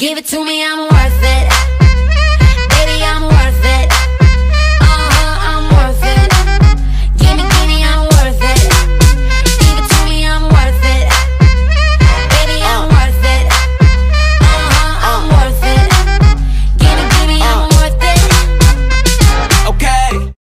Give it to me, I'm worth it.